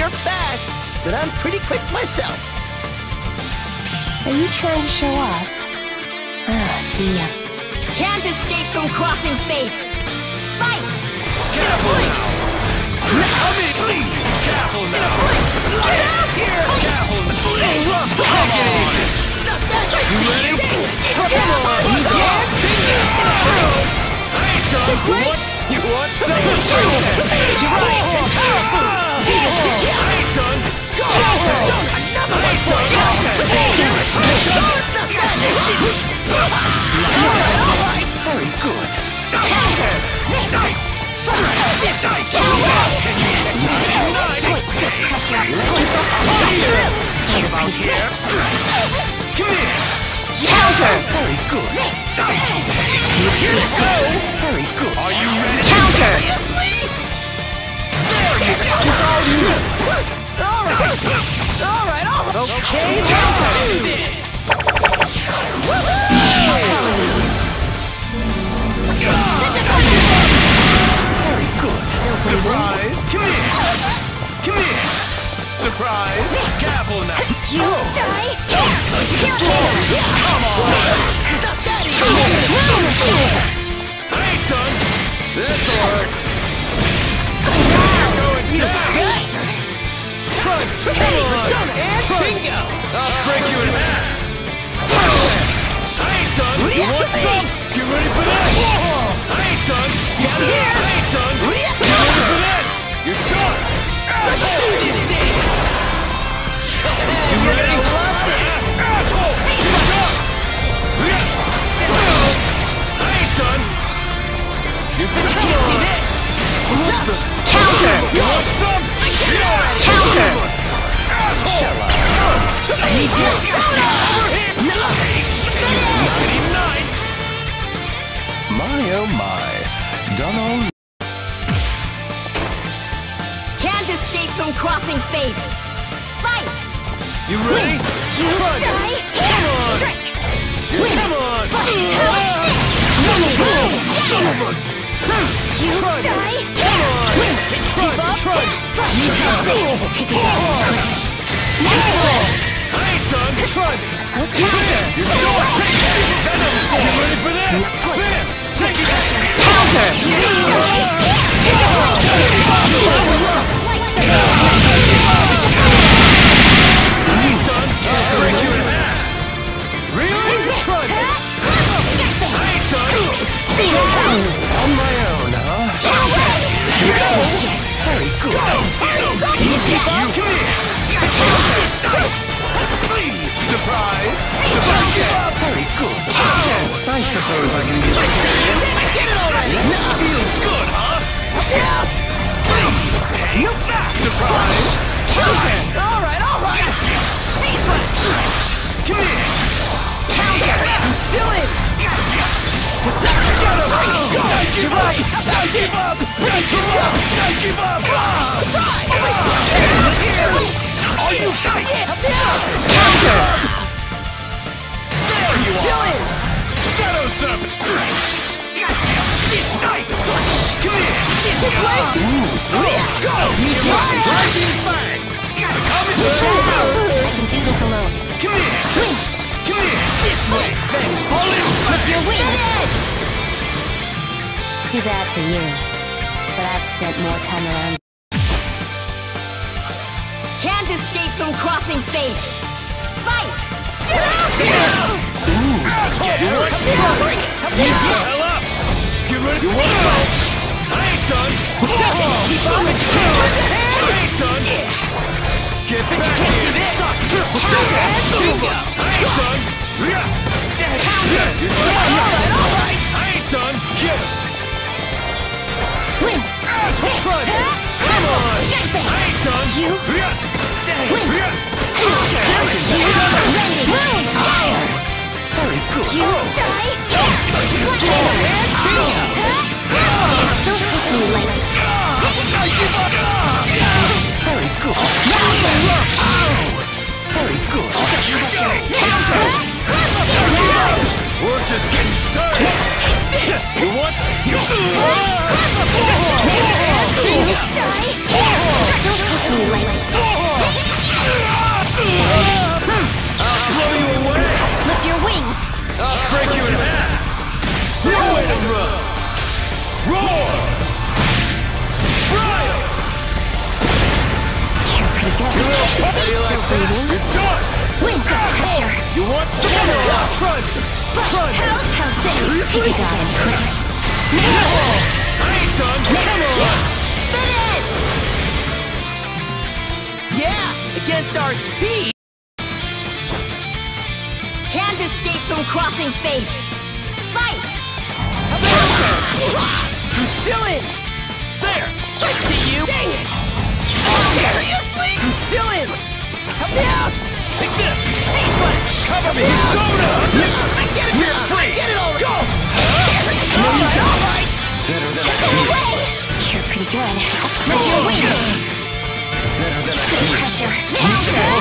you're fast, but I'm pretty quick myself. Are you trying to show off? Ah, to be a Can't escape from crossing fate. Fight! Careful now! Coming! Careful now! Get out here! Careful now! Take it easy! You ready? Come on! I ain't done! What's... You want some? Right! Powerful! I ain't done! Go! Another one for you! It's not bad! Alright, very good. Dice! Dice! Dice! Can you deny? pressure. What about here? Here! Counter! Very good. Dice! Here's go! Very good. Are you ready? Counter! It's all you! Alright! Alright, alright! Okay, Let's do this! Very good. Surprise! Come here! Come here! Surprise! You die. Come on! I ain't done! This'll hurt! You're going down! Try me! Come on! Bingo! I'll break you in half! I ain't done! You want some? Get ready for this! I ain't done! Down here! I ain't done! Can't see this! Counter. You want some? Counter. Asshole! Need this! Nighty night! My oh my. All Can't escape from crossing fate. Fight! You ready? You Try me. die. Come on. Strike. Come on! You Try die. Come on! Try me, try. You got this. Kick it down. I ain't done! Try me! Counter. You don't take it! You ready for this? Bam! Take it! Counter. You die. Just suppose I can get serious. Get it already! This feels good, huh? Take that! Surprised! Alright, alright! Gotcha! Come here! I'm still in! Gotcha! Shut up! Go! I give up! I give up! I give up! I give up! All you dice! There you Still are! in! Shadow Serpent Stretch! Gotcha! This dice! Come here! This way! Go! Rising Fang! Gotcha! Coming through! I can do this alone. Come here! Win. Come here! This way! Holding Flip your Fang! wings. Too bad for you. But I've spent more time around. Can't escape from crossing fate. Fight! You want some trouble? Get the hell up! Get ready! You want some? I ain't done! Keep on the I ain't done! Get back here! Suck! I ain't done! You're done! Alright! I ain't done! Get him! Win. Try me! Come on! I ain't done! You win. You ready. Moon. Very good. You oh. die. Don't take me lightly. Very good. Very good. We're just getting started! Yes! You want some? Still like that? breathing? You're done! Got pressure. You want some more? Trud! Flex, Trud! how's, how's this? Seriously? Take a guy and quick. I ain't done! Come on! Finish! Yeah, against our speed. Can't escape from crossing fate. Fight! I'm still in. There! I see you. Dang it. Seriously? I'm still in. Help me out. Take this! V-slash. Cover me! Soda! I get it We're now. free. I get it all. Go. No, you All don't. right. Better than I You're pretty good. Clip your wings. Better than I Good pressure. Counter. Better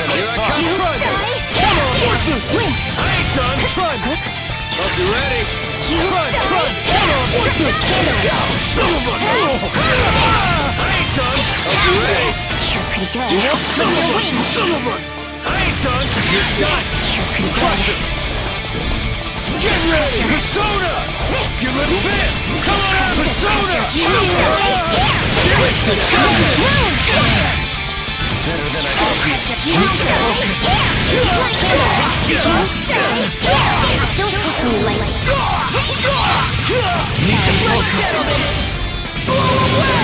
than I thought. You Trud. die. Damn. Win. I ain't done! Trud! Hope you ready? You Trud! die. Trud! Come on! Stretch out. Handle it. Silver! I ain't done! Hope you ready? You're pretty good. Clip your wings. Silver! I ain't done! You're done! You're pretty good. Get ready! Persona! Give it a bit! Come on, out, Persona! You die. Better than I thought. You die. You die. Don't hit me like than I ain't done!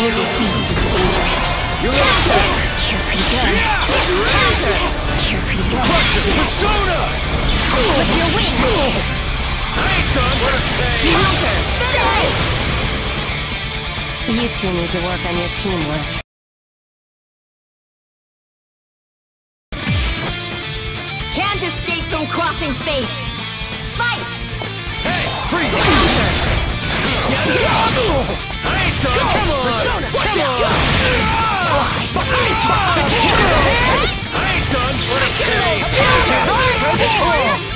Beast is dangerous. You ready? You're pretty good. You ready? You're pretty. Persona! Your wings. I ain't done! Die. You two need to work on your teamwork. Can't escape from crossing fate. Fight! Hey! Freeze! I ain't done! Come on!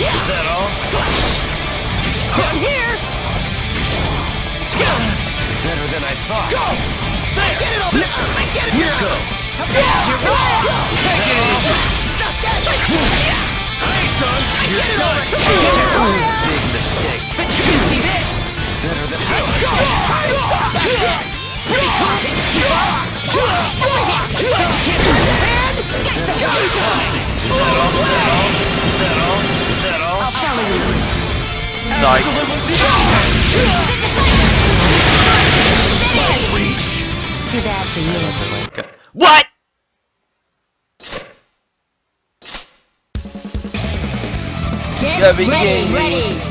Is that all? Down here. Better than I thought. Go. I get it all. I get it now. Go. Jiraiya. Take it easy. Stop that. I ain't done! Get it all. To me, Jiraiya. Big mistake. See this? Better than I thought. Go. Stop this. Pretty cool. Over here. And Is that all? Sorry. Too bad. What? Get Gotta ready, kidding ready.